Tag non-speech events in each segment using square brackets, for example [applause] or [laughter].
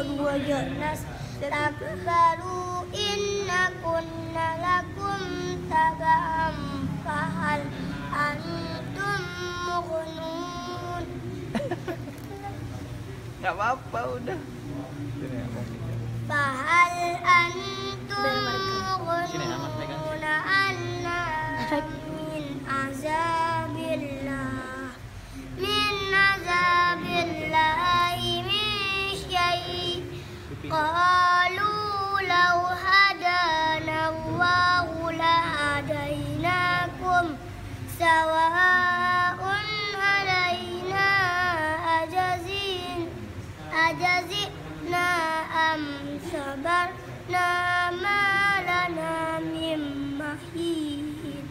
وجئنا استكبروا إن كنا لكم تبعا فهل أنتم مغنون [laughs] Nggak apa-apa udah. Sini سواء علينا أجزين. أجزئنا أم صبرنا ما لنا من محيط.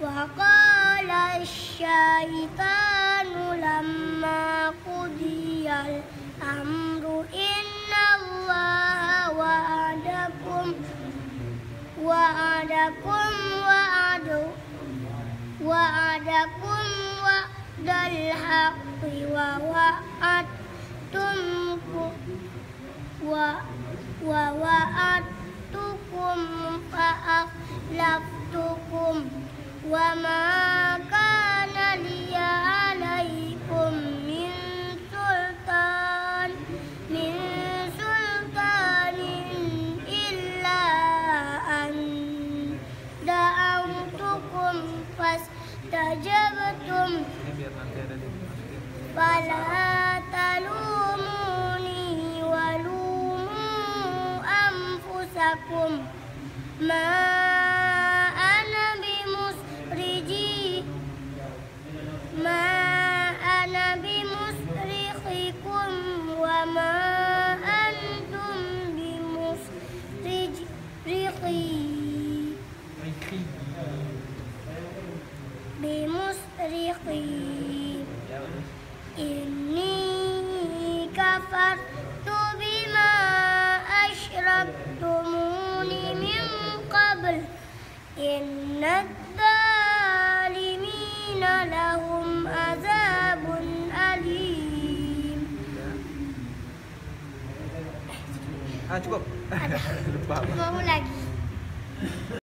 وقال الشيطان لما قضي الأمر إن الله وعدكم وعدكم وعد وعدكم وعد الحق ووعدتمكم و- ووعدتكم فأخلفتكم وما dimasukin. فلا تلوموني ولوموا أنفسكم ما قبل إن الظالمين لهم عذاب أليم Ah cukup. Lupa. Mau lagi